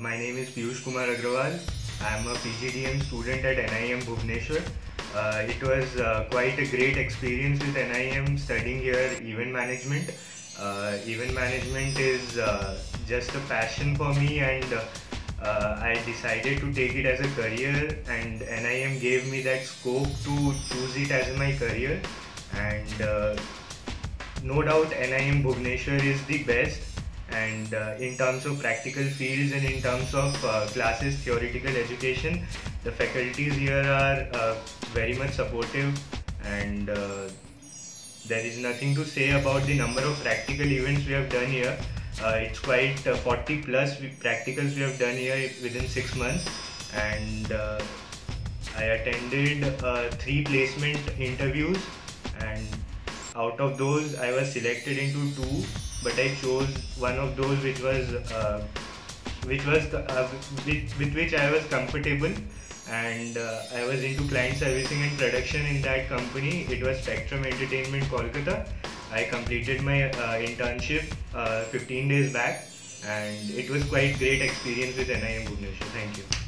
my name is Piyush Kumar Agrawal. I am a PGDM student at NIEM Bhubaneswar. Uh, it was uh, quite a great experience with NIEM studying here event management. Uh, event management is uh, just a passion for me and uh, I decided to take it as a career and NIEM gave me that scope to choose it as my career and uh, no doubt NIEM Bhubaneswar is the best and uh, in terms of practical fields and in terms of uh, classes theoretical education the faculties here are uh, very much supportive. And uh, there is nothing to say about the number of practical events we have done here. Uh, it's quite uh, 40 plus practicals we have done here within 6 months. And I attended three placement interviews. And out of those I was selected into two but I chose one of those which was uh, which was uh, with, with which I was comfortable and uh, I was into client servicing and production in that company. It was Spectrum Entertainment Kolkata. I completed my uh, internship uh, 15 days back and it was quite great experience with NIEM Bhubaneswar. Thank you